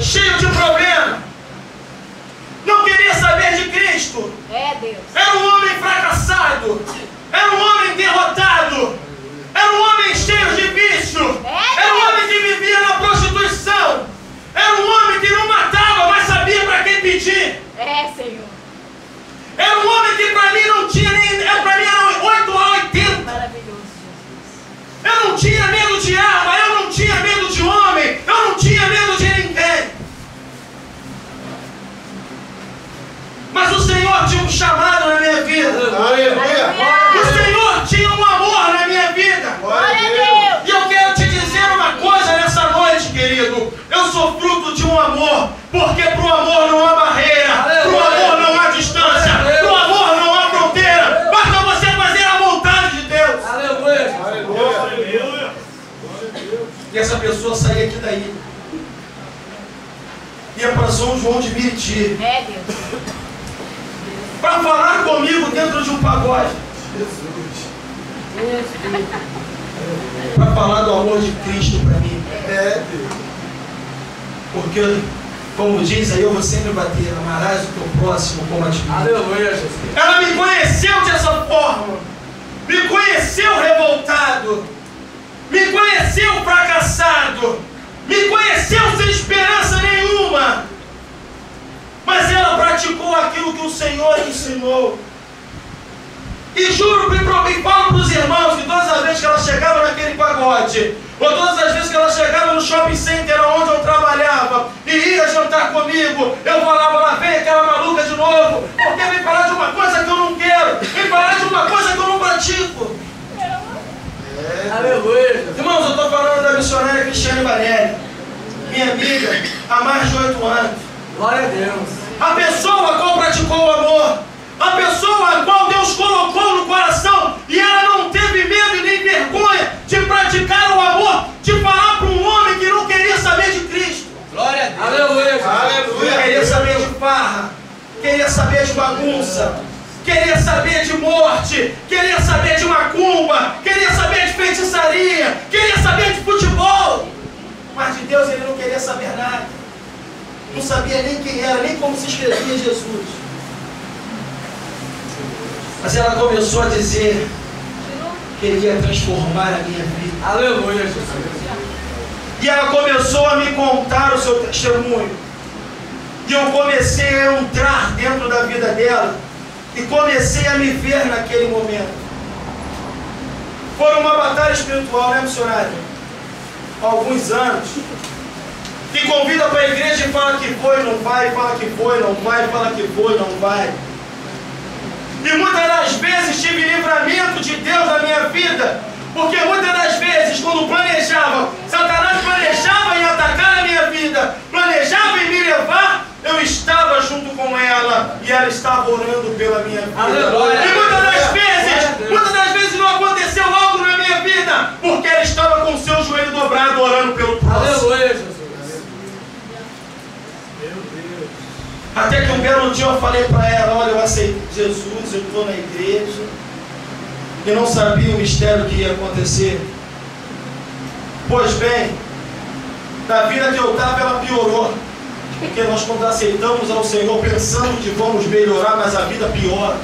cheio de problema. Não queria saber de Cristo. É Deus. Era um homem fracassado. Era um homem derrotado. Era um homem cheio de vício. Era um homem que vivia na prostituição. Era um homem que não matava, mas sabia para quem pedir. É, Senhor. Era um homem que para mim não tinha nem. Para mim era Senhor tinha um chamado na minha vida. Aleluia. O Senhor tinha um amor na minha vida. E eu quero te dizer uma coisa nessa noite, querido. Eu sou fruto de um amor, porque pro amor não há barreira, pro amor não há distância, pro amor não há fronteira. Basta você fazer a vontade de Deus. Aleluia. Aleluia. E essa pessoa saía aqui daí. Ia para São João de Miriti. É Deus. Para falar comigo dentro de um pagode. Para falar do amor de Cristo para mim. É Deus. Porque, como diz aí, eu vou sempre bater. Amarás o teu próximo como a ti. Aleluia, Jesus. Ela me conheceu dessa forma. Me conheceu revoltado. Me conheceu fracassado. Me conheceu sem esperança nenhuma. Mas ela praticou aquilo que o Senhor ensinou. E juro e falo para os irmãos que todas as vezes que ela chegava naquele pagode, ou todas as vezes que ela chegava no shopping center onde eu trabalhava e ia jantar comigo, eu falava lá, vem aquela maluca de novo, porque vem falar de uma coisa que eu não quero, vem falar de uma coisa que eu não pratico. Aleluia, Jesus. Irmãos, eu estou falando da missionária Cristiane Barelli, minha amiga, há mais de oito anos. Glória a Deus. A pessoa a qual praticou o amor, a pessoa a qual Deus colocou no coração e ela não teve medo e nem vergonha de praticar o amor, de falar para um homem que não queria saber de Cristo, Glória a Deus. Aleluia, Jesus. Aleluia. queria saber de farra, queria saber de bagunça, queria saber de morte, queria saber de macumba, queria saber de feitiçaria, queria saber de futebol, mas de Deus ele não queria saber nada. Não sabia nem quem era, nem como se escrevia Jesus. Mas ela começou a dizer que ele ia transformar a minha vida. Aleluia, Jesus. E ela começou a me contar o seu testemunho. E eu comecei a entrar dentro da vida dela. E comecei a me ver naquele momento. Foi uma batalha espiritual, né, missionário? Há alguns anos. Que convida para a igreja e fala que foi, não vai, fala que foi, não vai, fala que foi, não vai. E muitas das vezes tive livramento de Deus na minha vida, porque muitas das vezes, quando planejava, Satanás planejava em atacar a minha vida, planejava em me levar, eu estava junto com ela e ela estava orando Até que um belo dia eu falei para ela, olha, eu aceitei Jesus, eu estou na igreja. E não sabia o mistério que ia acontecer. Pois bem, da vida que eu estava, ela piorou. Porque nós quando aceitamos ao Senhor, pensamos que vamos melhorar, mas a vida piora.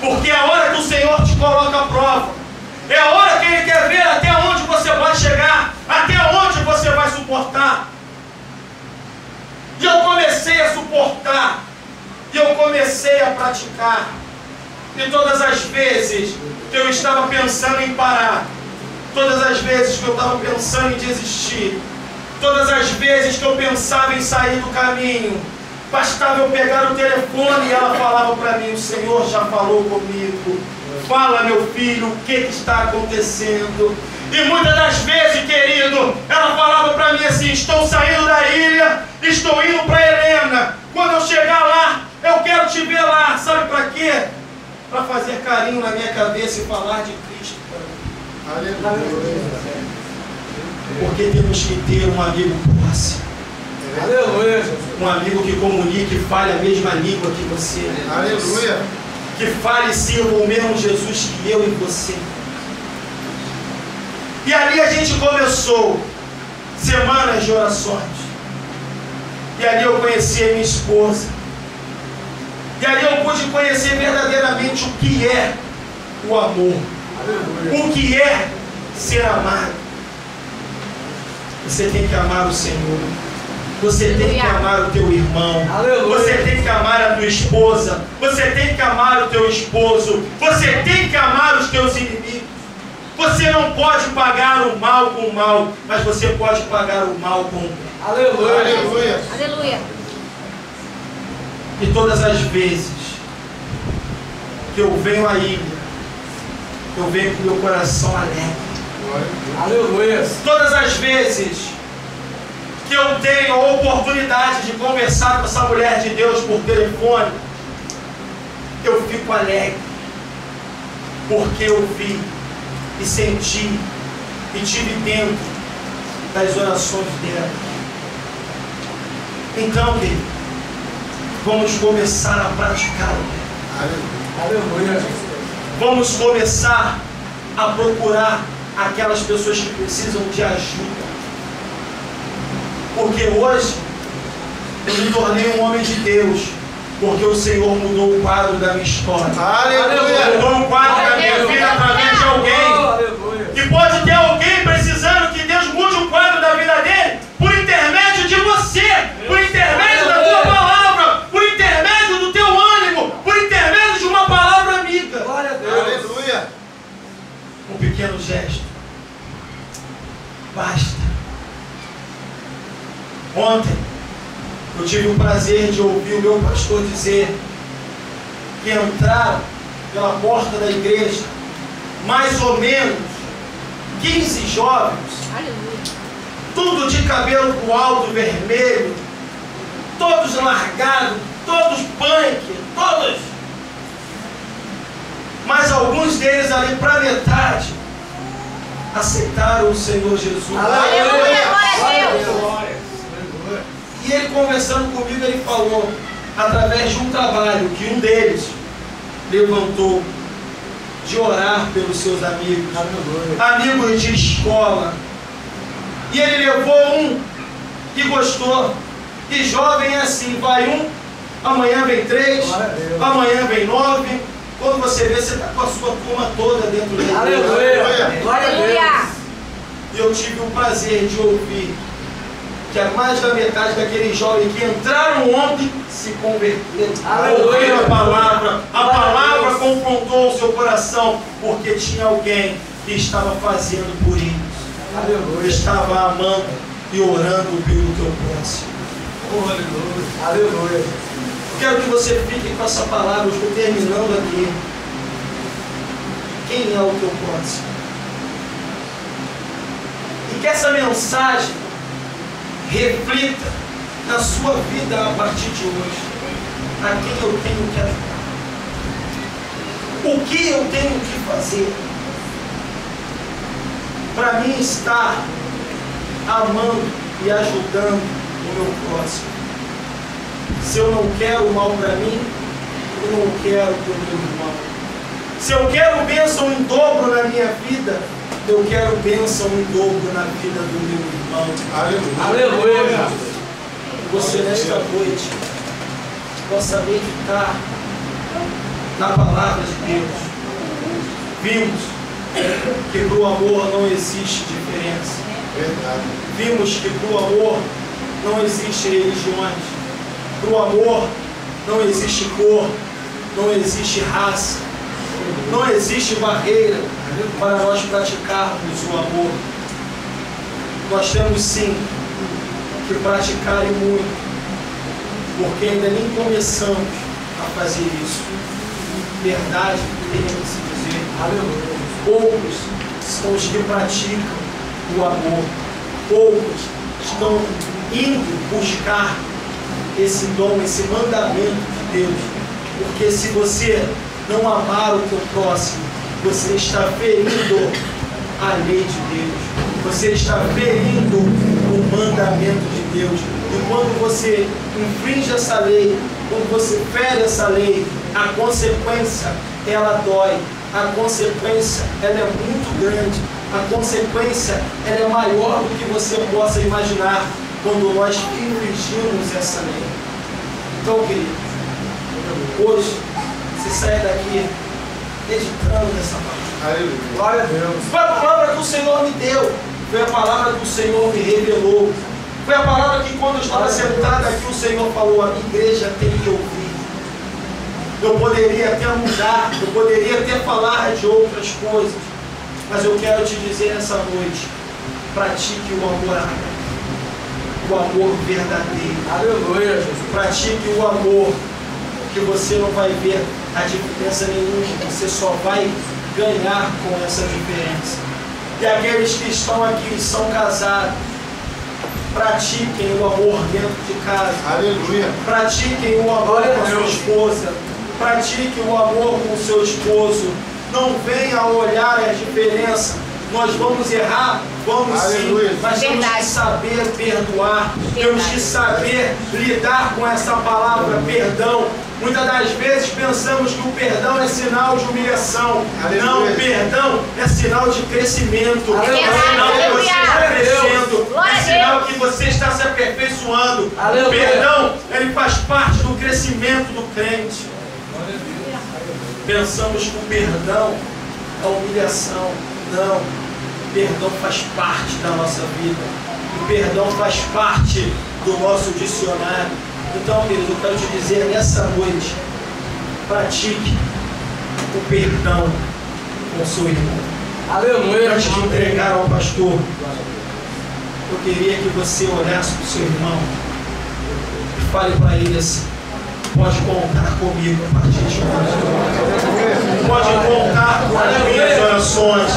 Porque é a hora que o Senhor te coloca à prova. É a hora que Ele quer ver até onde você vai chegar, até onde você vai suportar. E eu comecei a suportar. E eu comecei a praticar. E todas as vezes que eu estava pensando em parar, todas as vezes que eu estava pensando em desistir, todas as vezes que eu pensava em sair do caminho, bastava eu pegar o telefone e ela falava para mim: O Senhor já falou comigo. Fala, meu filho, o que, está acontecendo? E muitas das vezes, querido, ela falava para mim assim: Estou saindo da ilha, estou indo para Helena. Quando eu chegar lá, eu quero te ver lá. Sabe para quê? Para fazer carinho na minha cabeça e falar de Cristo para mim. Aleluia. Porque temos que ter um amigo próximo. Aleluia, Jesus. Um amigo que comunique e fale a mesma língua que você. Aleluia. Que fale e sirva o mesmo Jesus que eu e você. E ali a gente começou semanas de orações. E ali eu conheci a minha esposa. E ali eu pude conhecer verdadeiramente o que é o amor. O que é ser amado. Você tem que amar o Senhor. Você tem que amar o teu irmão. Você tem que amar a tua esposa. Você tem que amar o teu esposo. Você tem que amar os teus inimigos. Você não pode pagar o mal com o mal, mas você pode pagar o mal com o bem. Aleluia. Aleluia. Aleluia. E todas as vezes que eu venho à ilha, eu venho com meu coração alegre. Aleluia. Todas as vezes que eu tenho a oportunidade de conversar com essa mulher de Deus por telefone, eu fico alegre, porque eu vi e senti e tive dentro das orações dela. Então, querido, vamos começar a praticar. Deus. Aleluia. Vamos começar a procurar aquelas pessoas que precisam de ajuda. Porque hoje eu me tornei um homem de Deus. Porque o Senhor mudou o quadro da minha história. Aleluia. Mudou o quadro Basta. Ontem eu tive o prazer de ouvir o meu pastor dizer que entraram pela porta da igreja mais ou menos 15 jovens, tudo de cabelo pro alto vermelho, todos largados, todos punk, todos. Mas alguns deles ali para metade aceitaram o Senhor Jesus. Aleluia, glória a Deus. Glória. E ele conversando comigo, ele falou, através de um trabalho que um deles levantou de orar pelos seus amigos, Aleluia. amigos de escola. E ele levou um que gostou. E jovem é assim, vai um, amanhã vem três, amanhã vem nove. Quando você vê, você está com a sua turma toda dentro dele. Aleluia. Glória a. Deus. E eu tive o prazer de ouvir que a mais da metade daqueles jovens que entraram ontem se converteram. Aleluia. Ouviram a palavra. A palavra confrontou o seu coração, porque tinha alguém que estava fazendo por eles. Eu Aleluia. estava amando e orando pelo teu próximo. Oh, aleluia. Aleluia. Quero que você fique com essa palavra, eu estou terminando aqui. Quem é o teu próximo? E que essa mensagem reflita na sua vida a partir de hoje. A quem eu tenho que ajudar? O que eu tenho que fazer para mim estar amando e ajudando o meu próximo? Se eu não quero o mal para mim, eu não quero para o meu irmão. Se eu quero bênção em dobro na minha vida, eu quero bênção em dobro na vida do meu irmão. Aleluia. Aleluia. Você nesta noite possa meditar na palavra de Deus. Vimos que para o amor não existe diferença. Verdade. Vimos que para o amor não existe religiões. Para o amor não existe cor, não existe raça, não existe barreira para nós praticarmos o amor. Nós temos sim que praticar e muito, porque ainda nem começamos a fazer isso. Verdade tem que dizer. Aleluia. Poucos são os que praticam o amor. Poucos estão indo buscar esse dom, esse mandamento de Deus. Porque se você não amar o teu próximo, você está ferindo a lei de Deus. Você está ferindo o mandamento de Deus. E quando você infringe essa lei, quando você fere essa lei, a consequência ela dói. A consequência ela é muito grande. A consequência ela é maior do que você possa imaginar. Quando nós infringimos essa lei. Então, querido, hoje você sai daqui meditando nessa palavra. Glória a Deus. Foi a palavra que o Senhor me deu, foi a palavra que o Senhor me revelou. Foi a palavra que quando eu estava sentado aqui o Senhor falou, a minha igreja tem que ouvir. Eu poderia até mudar, eu poderia até falar de outras coisas, mas eu quero te dizer nessa noite, pratique o amor ágape, o amor verdadeiro. Aleluia, Jesus. Pratique o amor, que você não vai ver a diferença nenhuma, você só vai ganhar com essa diferença. E aqueles que estão aqui são casados, pratiquem o amor dentro de casa. Aleluia. Pratiquem o amor com a sua esposa. Pratique o amor com o seu esposo. Não venha olhar a diferença. Nós vamos errar, vamos Aleluia. sim, mas temos que Verdade. saber perdoar, temos que Verdade. saber lidar com essa palavra perdão. Muitas das vezes pensamos que o perdão é sinal de humilhação. Aleluia. Não, perdão é sinal de crescimento. É Aleluia. sinal que você está crescendo. É sinal que você está se aperfeiçoando. O perdão, ele faz parte do crescimento do crente. Pensamos que o perdão é humilhação. Não. O perdão faz parte da nossa vida. O perdão faz parte do nosso dicionário. Então, querido, eu quero te dizer nessa noite, pratique o perdão com seu irmão. Aleluia. Antes de entregar ao pastor, eu queria que você olhasse para o seu irmão e fale para ele assim: pode contar comigo a partir de hoje. Pode contar com as minhas orações.